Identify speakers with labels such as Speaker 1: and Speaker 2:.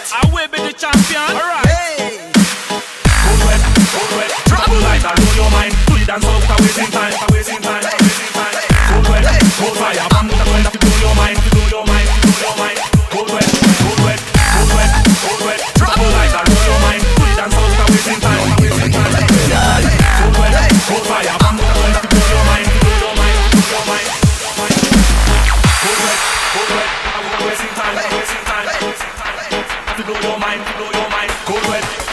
Speaker 1: out. I will be the champion. Alright. Hey. Cold wet, cold. Trouble light, I roll your mind. Do it and so without wasting time, without wasting time, without wasting time. Fire. I'm to blow your mind, blow your mind, blow your mind. Trouble your mind. Do wasting time, wasting time. Fire. to blow your mind, to blow your mind, go ahead.